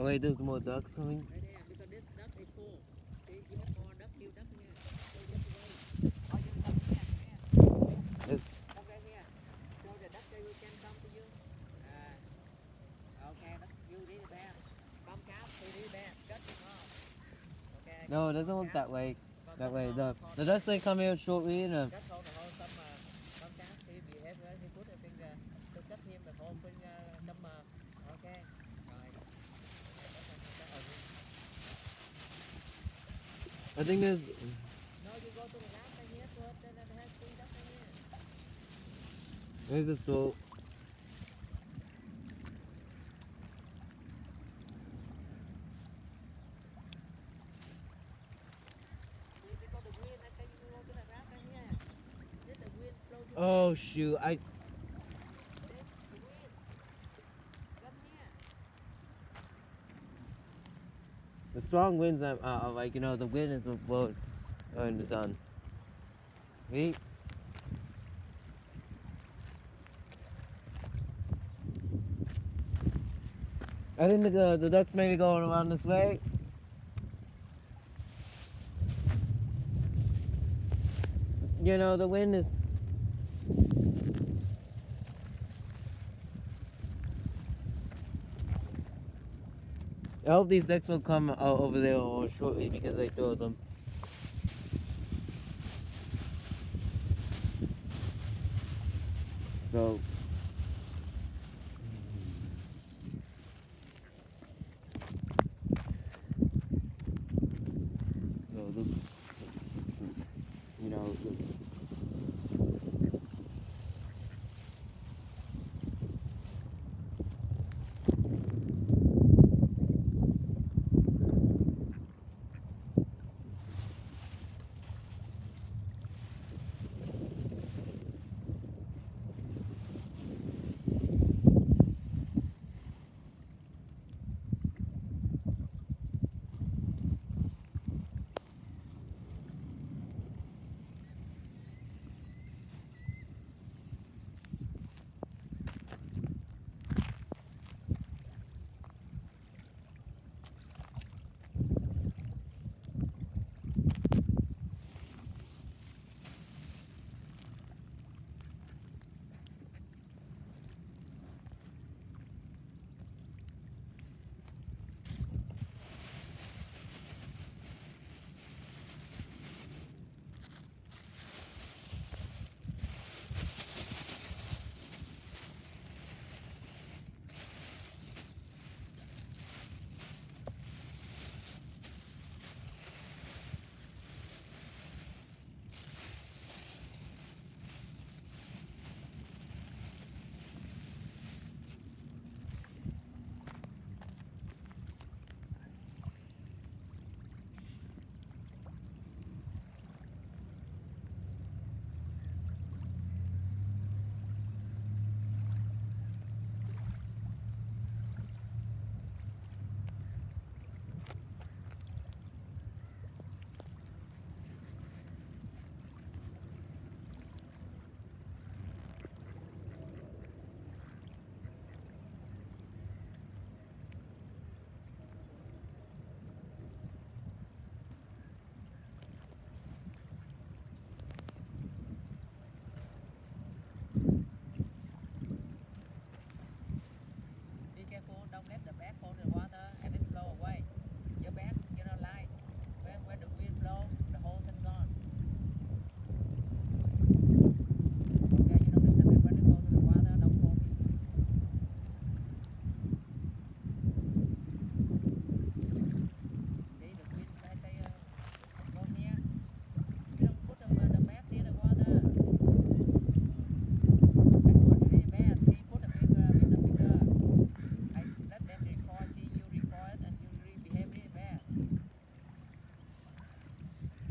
Oh wait, there's more ducks coming. Okay. No, it doesn't look that way. That way. The the ducks they come here shortly and uh, Just hold the whole some uh, some cap, he behave well, he put a finger to cut him the whole finger, some uh, okay. Rồi. Okay, that's it, that's it. I think there's No, you go to the right here then it has three ducks right here. See, because the wind, I said you go to the last right here. Let the wind blow you Oh shoot! I back. Let the wind. Come here. The strong winds are, are, are like, you know, the wind is what going to done. See? I think the, the ducks may be going around this way. You know, the wind is I hope these ducks will come out over there shortly because I told them. So. So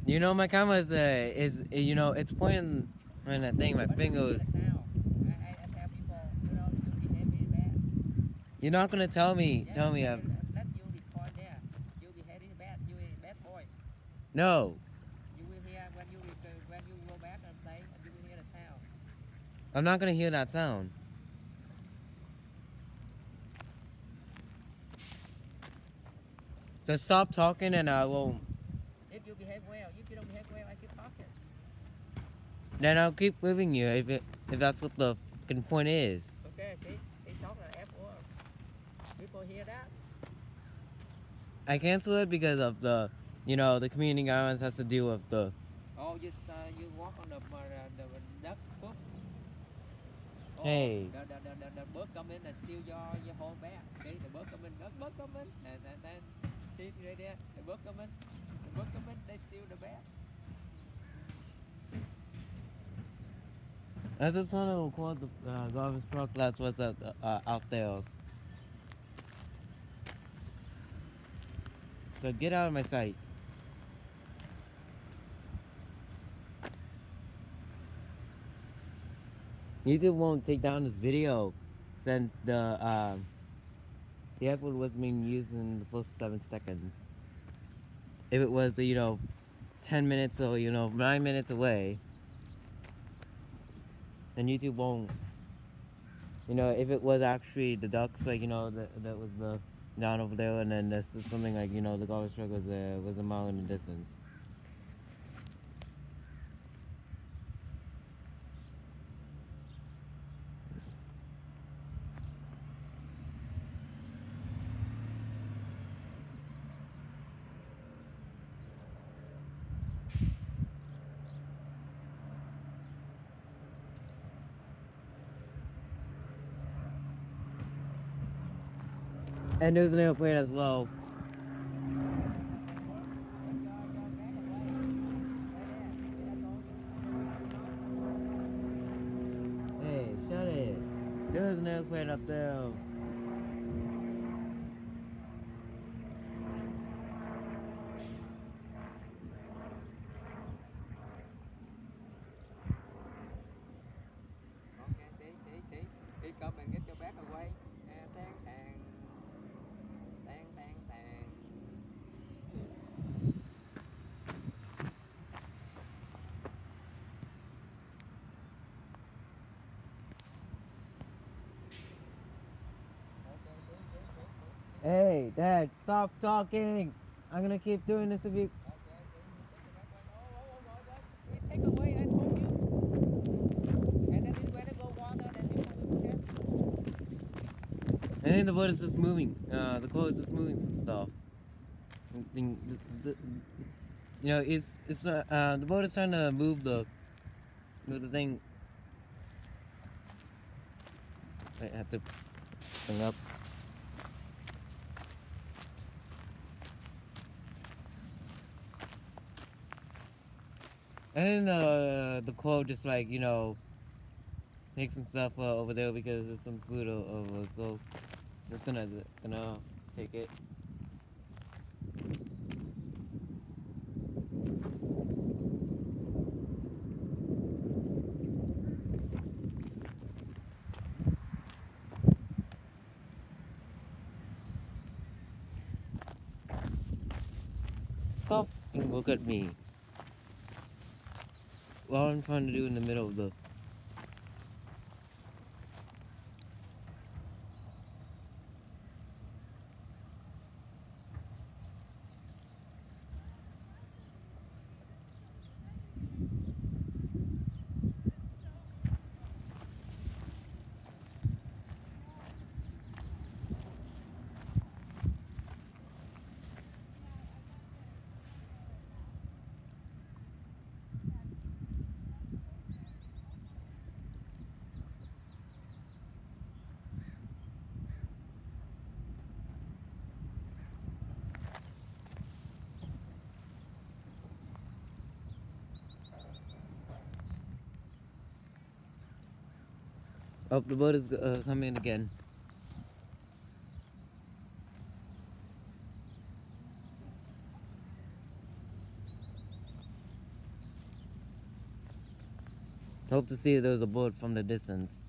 You know, my camera is, uh, is you know, it's pointing on that thing. My finger. You're not gonna tell me. Yes, Tell me. I'm, will you record there. You behave really bad. You a bad boy. no, You will hear when you when you go back and play, and you will hear the sound. I'm not gonna hear that sound. So stop talking and I won't. If you behave well, if you don't behave well, I keep talking. Then I'll keep moving you if it, if that's what the fucking point is. Okay, see, he talk like F word. People hear that. I cancel it because of the, you know, the community guidelines has to do with the. Oh, you uh, you walk on the uh, the duck book. Oh, Hey. The, the, the, the, the bird come in and steal your your whole bag. Okay, the bird come in, the bird come in, and and then see right there, the bird come in, the bird come in, they steal the bag. I just want to record the uh, garbage truck that was out, uh, out there. So get out of my sight. YouTube won't take down this video since the um, the effort was being used in the first seven seconds. if it was you know 10 minutes or you know 9 minutes away and YouTube won't. You know if it was actually the ducks like you know that that was the down over there and then there's something like you know the garbage truck was was a mile in the distance And there's an airplane as well. Hey, shut it. There's an airplane up there. Talking. I'm gonna keep doing this if you. And then the boat is just moving. Uh, the quote is just moving some stuff. The- the- you know, it's it's uh, uh, the boat is trying to move the move the thing. I have to bring up. And then uh, the quote just like you know take some stuff uh, over there because there's some food over. So just gonna gonna take it. Stop and look at me. What I'm trying to do in the middle of the Oh, the boat is uh, coming again. Hope to see there's a boat from the distance.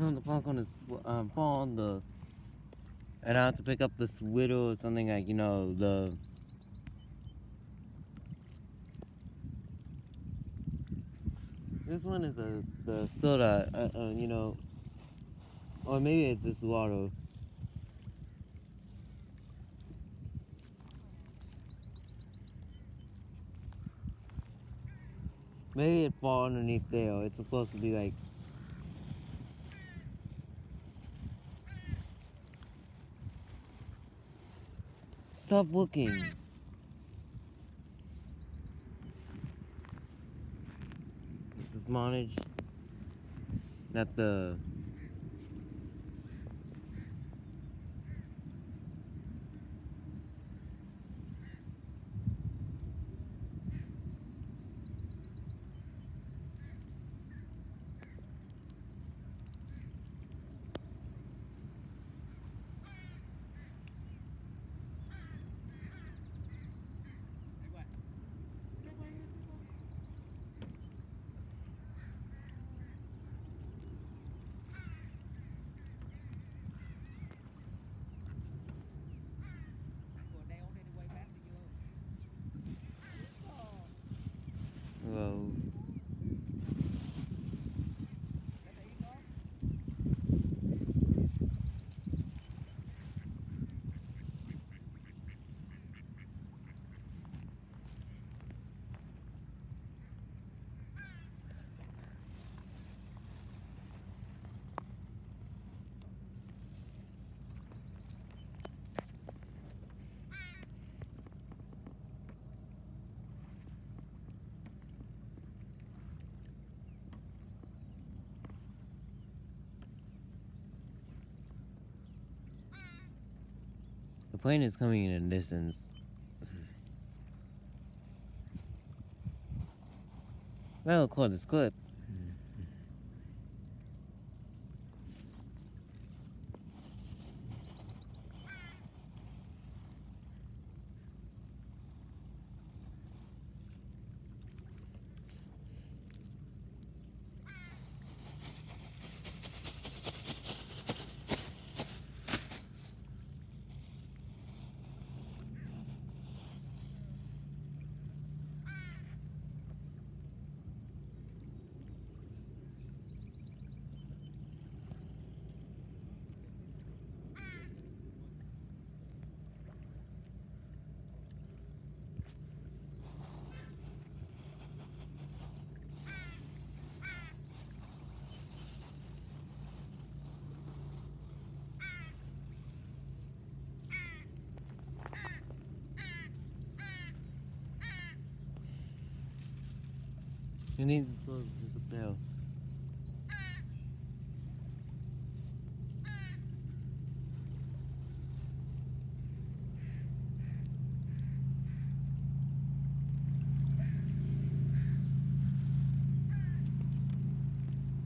On the clock on his um fall on the and I have to pick up this widow or something like you know the this one is the the soda uh, uh, you know or maybe it's just water. Maybe it fall underneath there it's supposed to be like Stop looking. This is Montage. Not the. Plane is coming in the distance. Well, record this clip. You need to close the bell.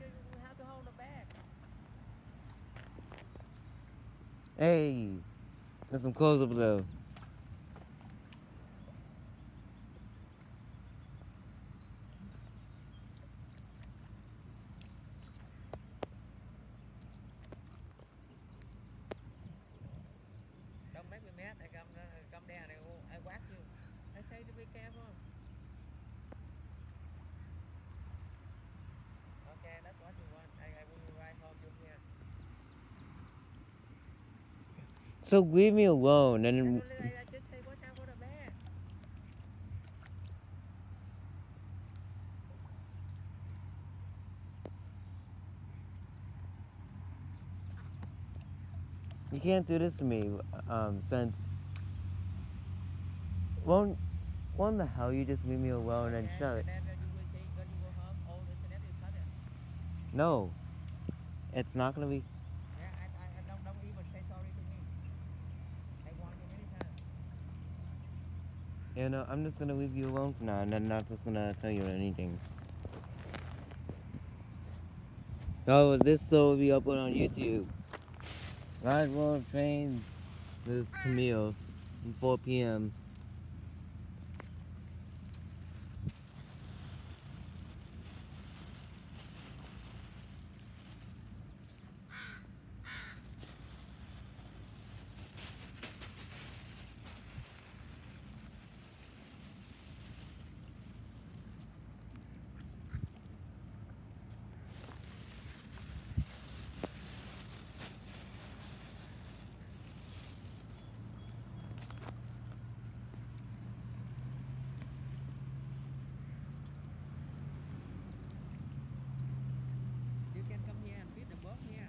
you, you have to hold the bag. Hey! There's some close up though. net, they come uh, come down, they will I whack you. I say to be careful. Okay, that's what you want. I, I will ride home you here. So leave me alone and Anh I, I just say watch out for the bear. you can't do this to me, um, since won't won't the hell you just leave me alone and shut it? And then you will see when you go home, all the internet is cut. it. No. It's not gonna be Yeah, I, I, I don't, don't even say sorry to me. I want you anytime. You uh, know, I'm just gonna leave you alone for now and I'm not just gonna tell you anything. Oh, this still will be uploaded on YouTube. Ride World Trains with Camille from 4 p.m. You can come here and feed the boat here.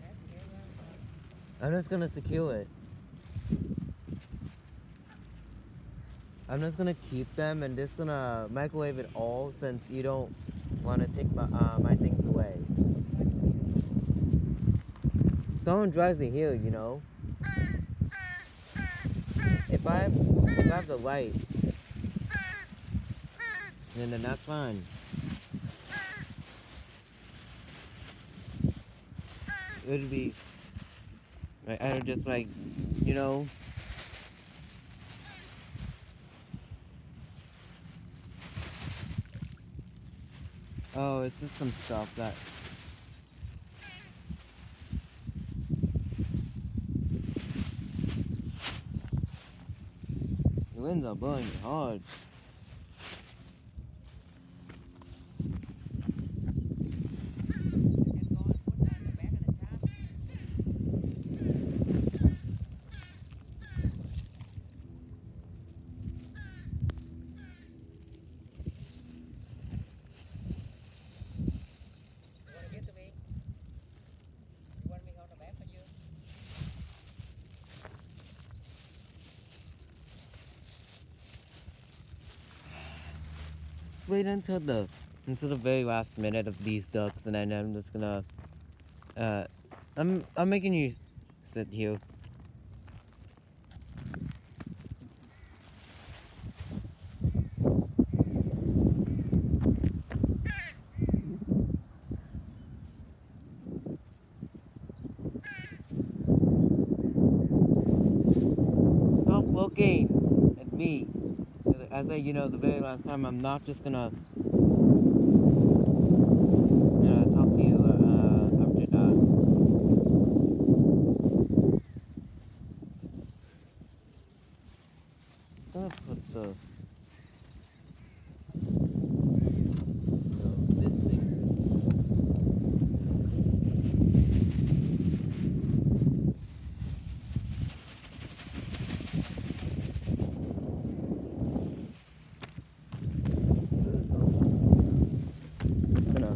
That's okay, well, uh, I'm just gonna secure it. I'm just gonna keep them and just gonna microwave it all since you don't want to take my uh, my things away. Someone drives me here, you know. If I if I have the light, then then that's fine. It would be like I would just like, you know. Oh, it's just some stuff that. Blowing me hard. wait until the until the very last minute of these ducks, and then I'm just gonna. Uh, I'm I'm making you sit here. Stop looking at me. As I, you know, the very last time, I'm not just gonna uh, talk to you uh, after that. I'm gonna put the. No, this thing. Gonna.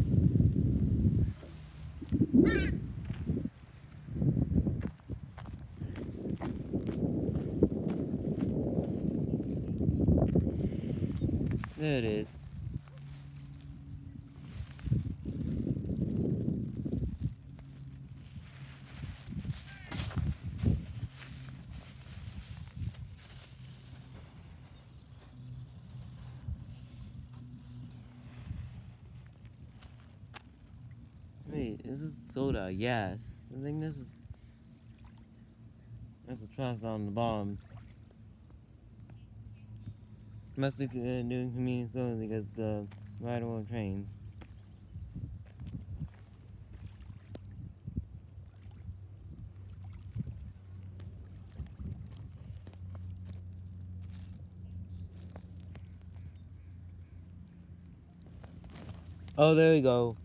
There it is. Wait, is this soda? Yes. I think this is. That's a trust on the bottom. Must be uh, doing convenience stores because the of trains. Oh, there we go.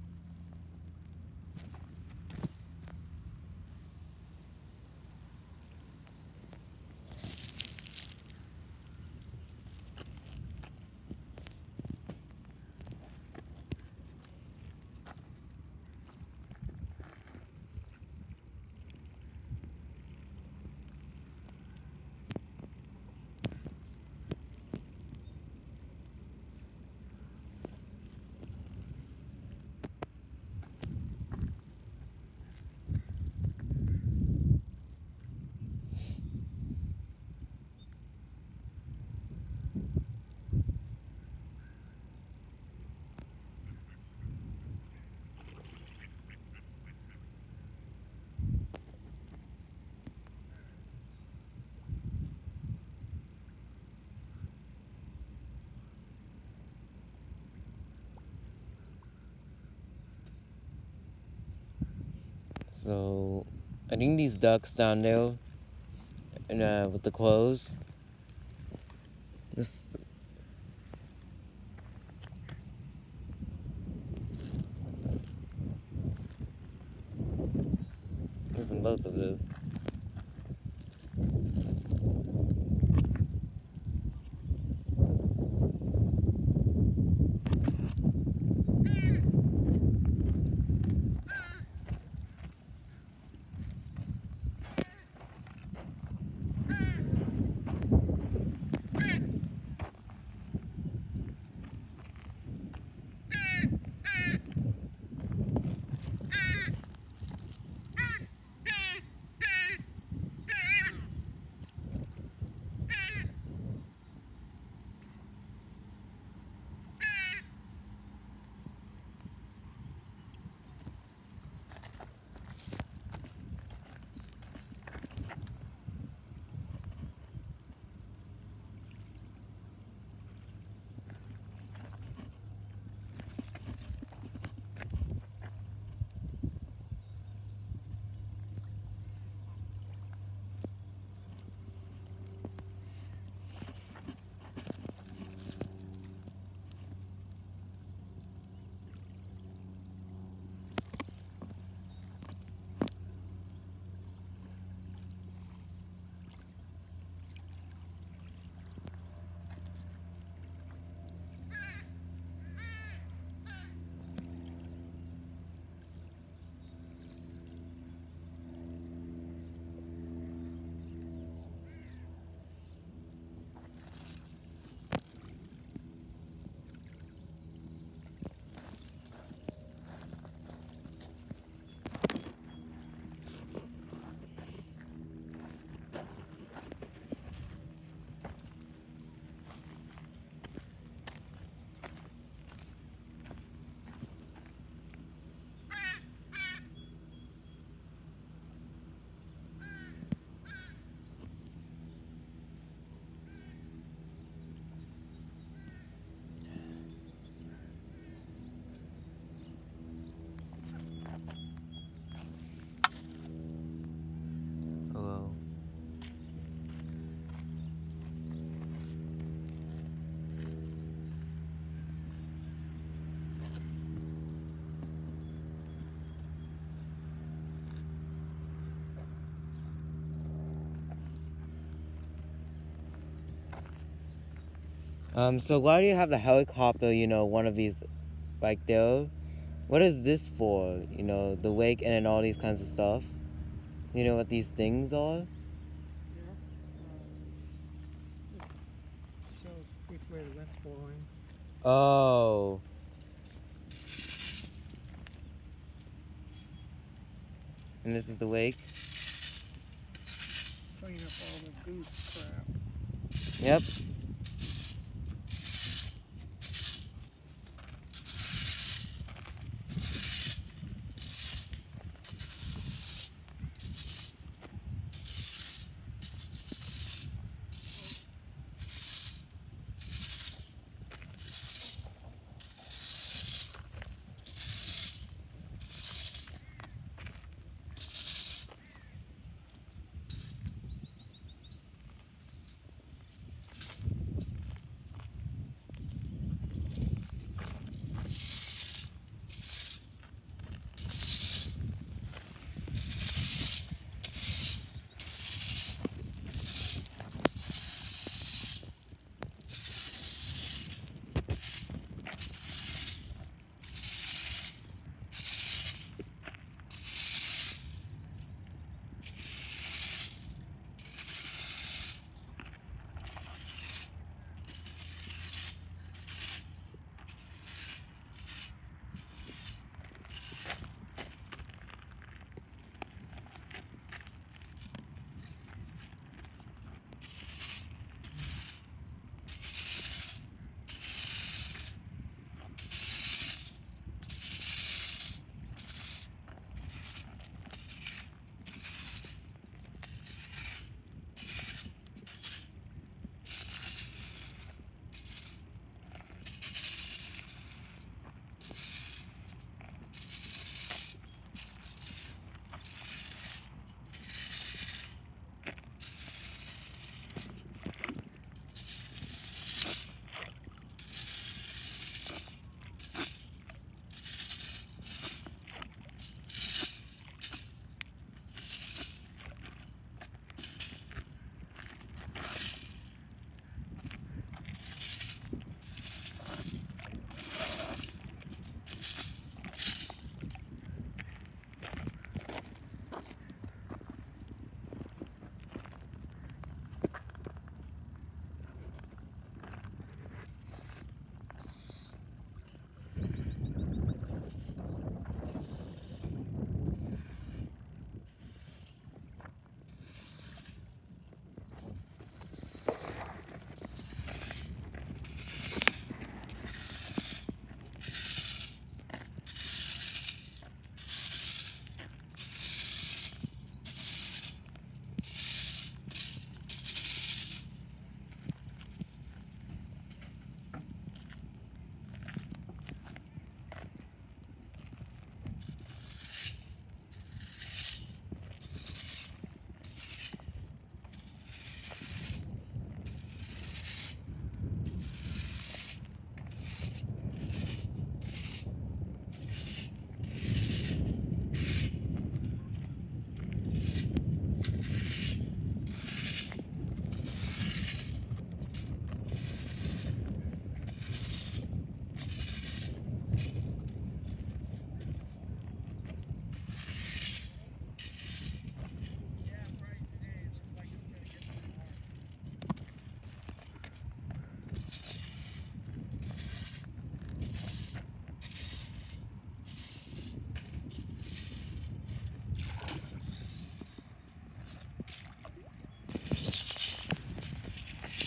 So, Think these ducks down there, and uh, with the clothes, this. Listen, both of those. Um, so why do you have the helicopter, you know, one of these like there? What is this for? You know, the wake and all these kinds of stuff? You know what these things are? Yeah. Um, shows which way the wind's blowing. Oh.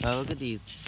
Oh, look at these.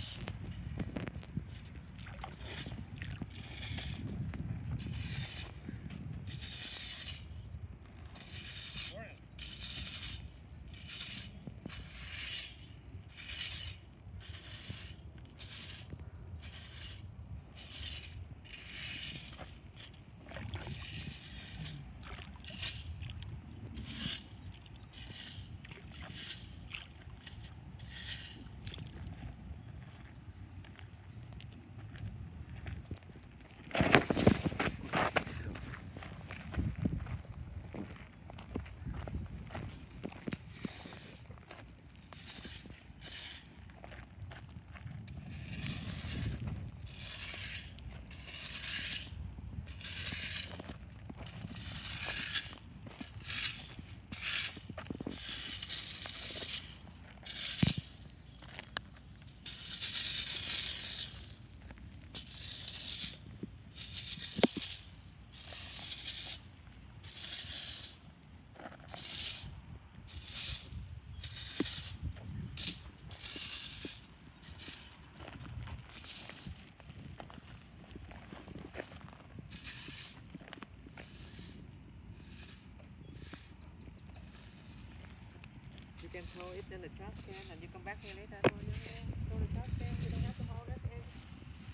You can throw it in the trash can and you come back here later. Throw, it in, throw the trash can. You don't have to hold it. In.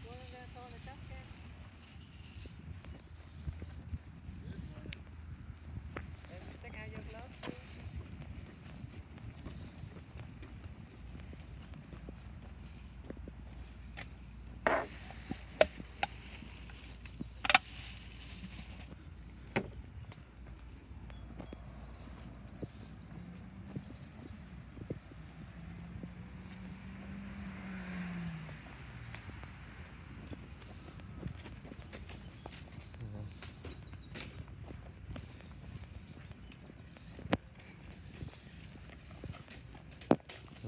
Throw it in there. Throw in the trash can. And take out your gloves. too.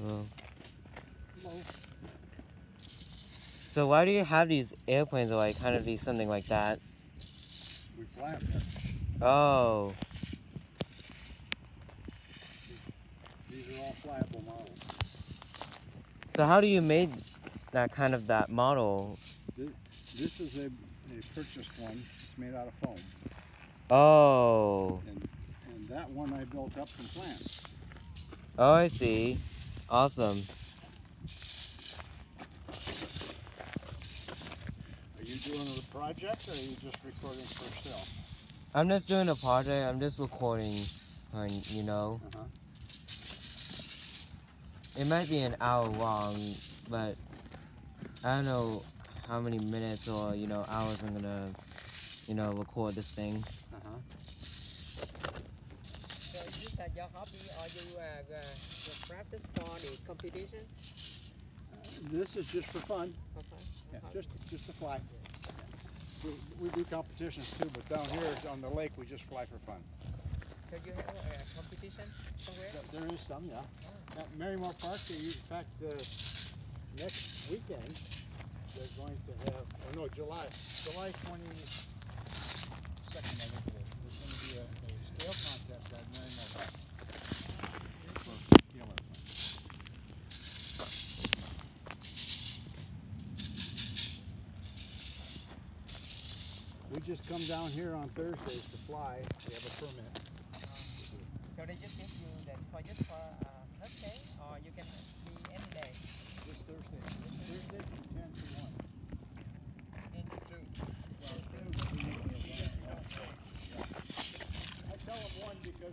So why do you have these airplanes or like kind of be something like that? We fly them. Oh, These are all flyable models. so how do you make that kind of that model? This is a, a purchased one. It's made out of foam. Oh, And, and that one I built up from plants. oh, I see. Awesome. Are you doing a project or are you just recording for yourself? I'm just doing a project. I'm just recording, and you know, Uh-huh. it might be an hour long, but I don't know how many minutes or you know hours I'm gonna, you know, record this thing. Uh-huh. So is this uh, your hobby or you uh, uh, practice for the competition? Uh, this is just for fun. For fun? Yeah, just just to fly. We, we do competitions too, but down here on the lake we just fly for fun. So you have a competition somewhere? There is some, yeah. At Marymoor Park, they, in fact, uh, next weekend, they're going to have, oh no, July, July twenty-second, I think it is. There's going to be a, a scale contest at Marymoor Park. For scale airplanes. We just come down here on Thursdays to fly. We have a permit. So they just give you that for just for uh, Thursday or you can be any day? This Thursday. This Thursday from ten to one. In two. Well, two, but we make it one. I tell them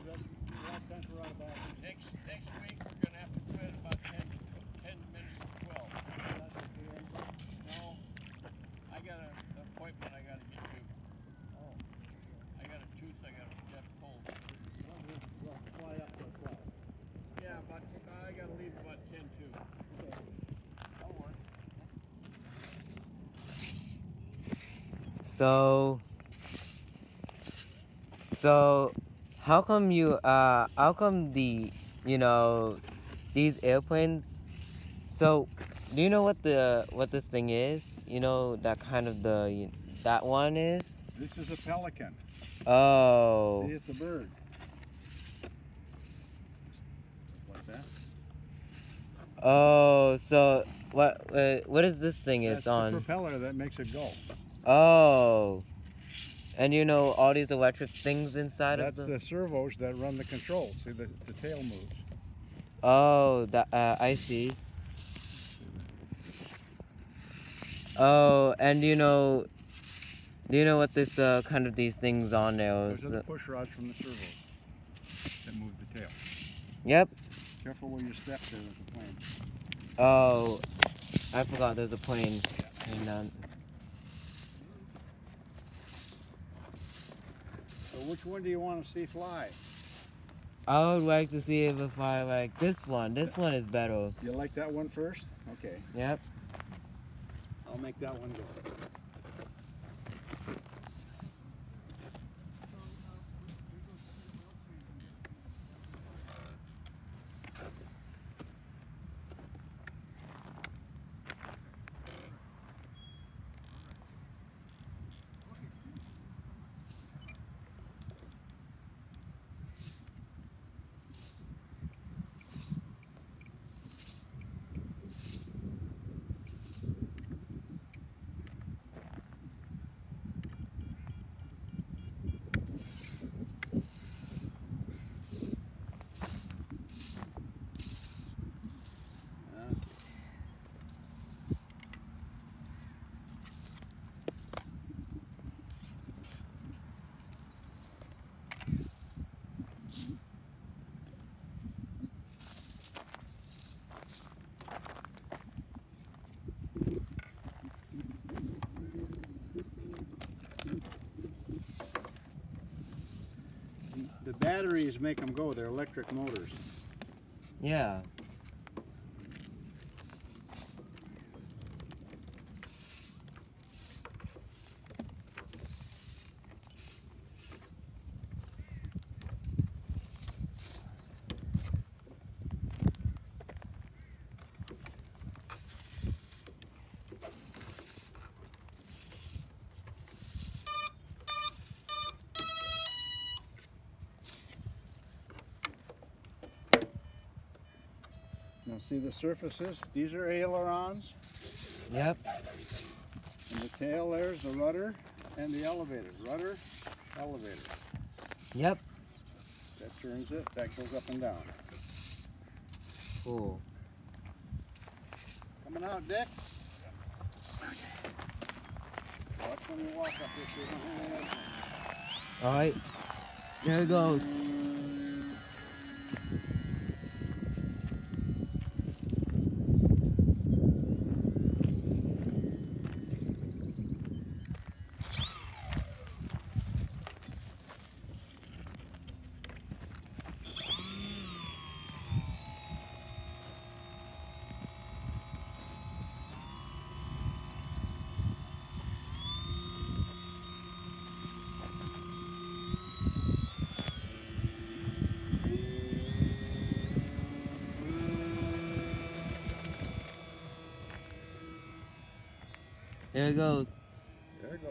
one because you want time for out of bounds. Next, next week, we're gonna have to quit about 10, 10 minutes to twelve. No, I got a, an appointment I gotta get to. Oh. I got a tooth I gotta get pulled. Well, we'll, we'll fly up to twelve. Yeah, but I gotta leave about ten to. That'll work. So, so, how come you, uh, how come the, you know, these airplanes, so, do you know what the, what this thing is? You know, that kind of the, that one is? This is a pelican. Oh, See, it's a bird. That. oh, so, what, uh, what is this thing That's it's on? propeller that makes it go. Oh, and you know, all these electric things inside That's of the, That's the servos that run the controls. See, the, the tail moves. Oh, that uh, I see. Oh, and you know, do you know what this uh, kind of these things on there? Those are the uh, push rods from the servos that move the tail. yep. Careful where you step there, there's a plane. Oh, I forgot there's a plane. And, um, So which one do you want to see fly? I would like to see if if I like this one. This one is better. You like that one first? Okay, Yep. I'll make that one go. Batteries make them go. They're electric motors. Yeah. See the surfaces? These are ailerons. Yep. And the tail there's the rudder and the elevator. Rudder, elevator. Yep. That turns it. That goes up and down. Cool. Coming out, Dick. Watch when you walk up this. you don't have any- Alright. There it goes. There it goes. There it goes.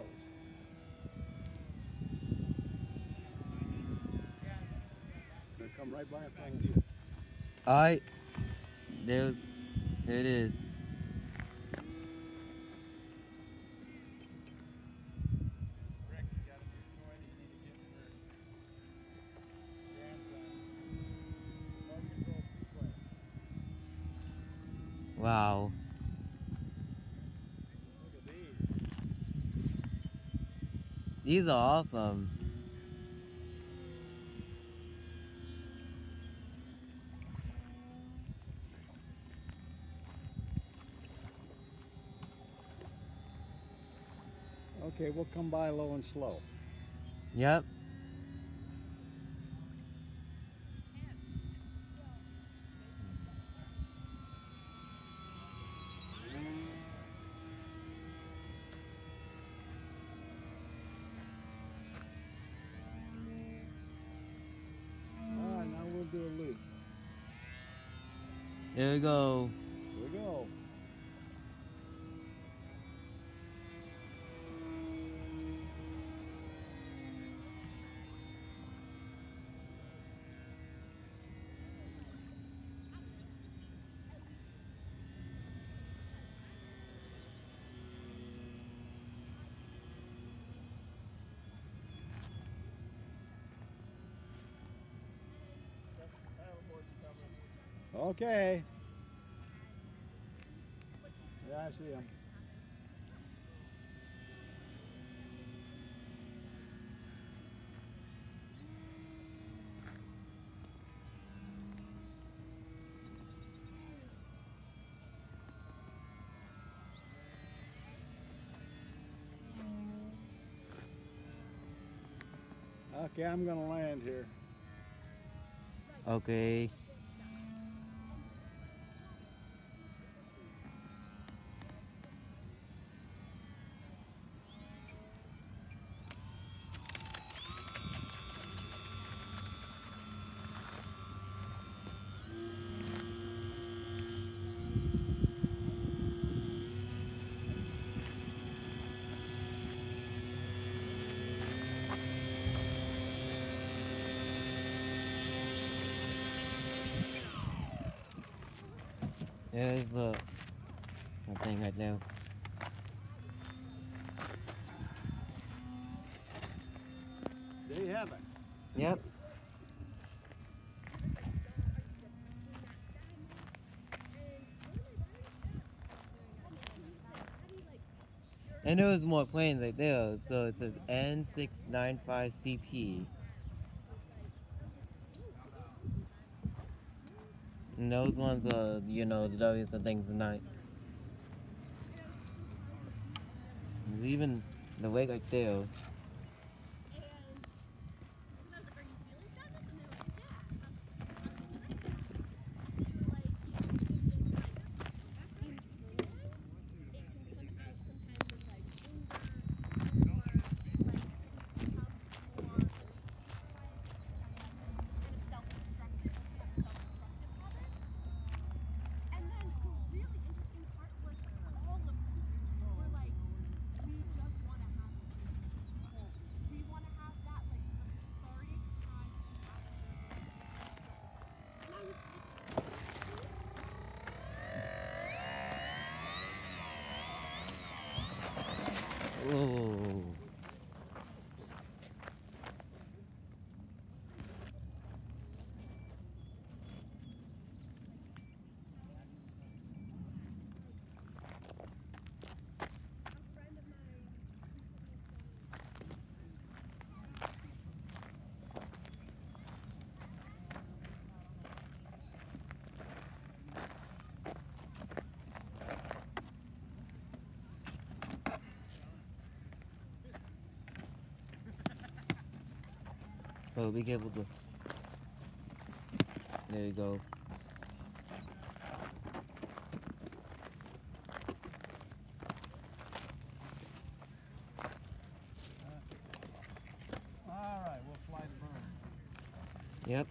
Gonna come right by and find you. Alright. There's there it is. Rick, you got a new toy that you need to get for grandson. Dog control sequence. Wow. Look at these. These are awesome. Okay, we'll come by low and slow. Yep. We go. Here we go. Okay. Yeah, I see. Okay, I'm gonna land here. Okay. There's the, the thing right there. There you have it. Yep. And there was more planes right there, so it says N695CP. And those ones are, you know, the W's and things tonight. Even the way right there. Ooh. So be careful. There you go. All right, we'll fly the burn. Yep.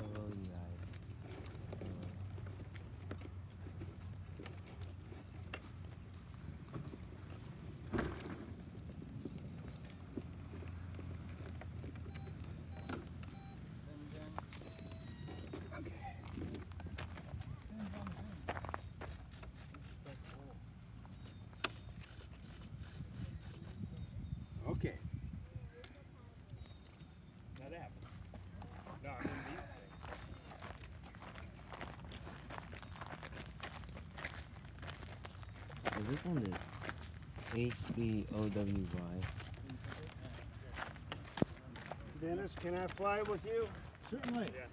Oh, you guys. Okay. That happened. No, I mean these things. Is this one is H B O W Y? Dennis, can I fly with you? Certainly. Yeah.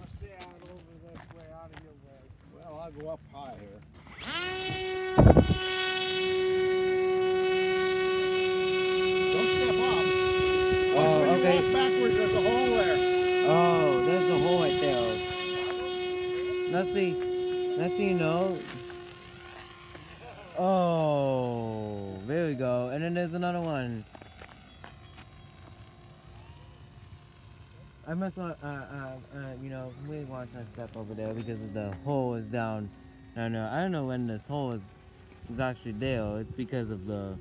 I'll stay out over this way, out of your way. Well, I'll go up high here. Don't step up. Oh, When you okay. walk backwards, there's a hole there. Oh, there's a hole right there. Let's see. Let's see, you know. Oh, there we go. And then there's another one. I must want, uh, uh, uh, you know, we want to step over there because the hole is down. I don't know. I don't know when this hole is, is actually there. It's because of the,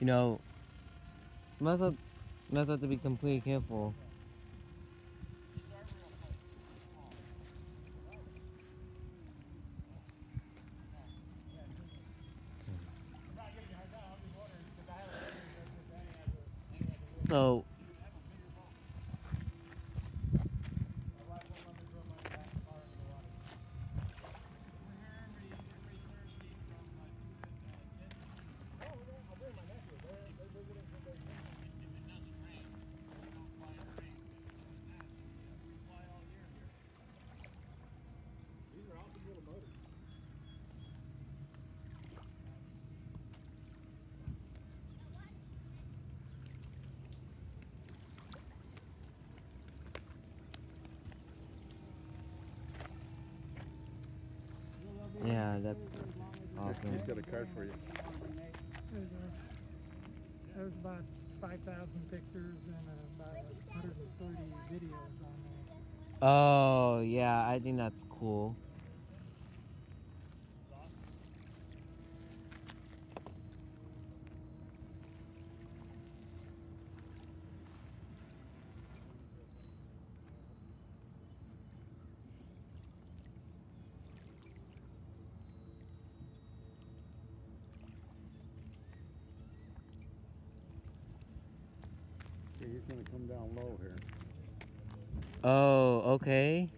you know, must have, must have to be completely careful. So, yeah, that's awesome. He's got a card for you. There's a- There's about five thousand pictures and about hundred and thirty videos on there. Oh, yeah, I think that's cool. Okay, he's gonna come down low here. Oh, okay.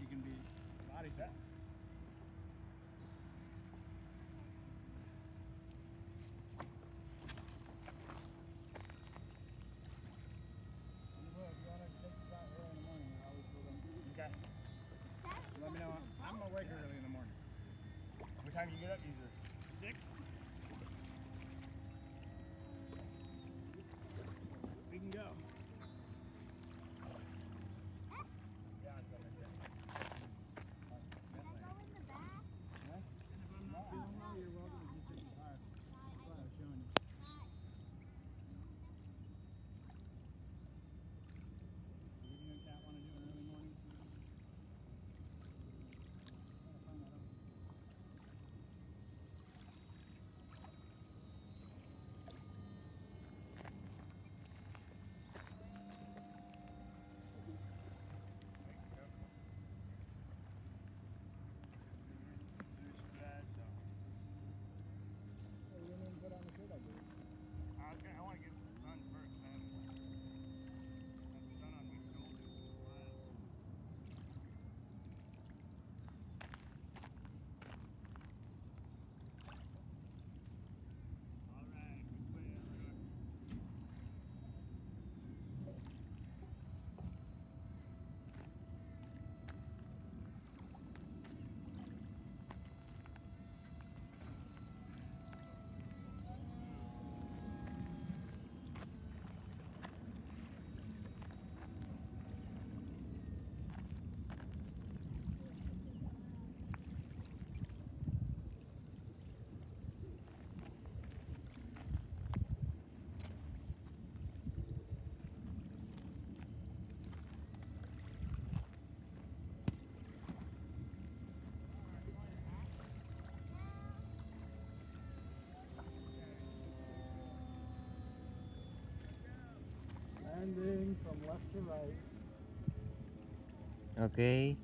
you can be body set. Okay.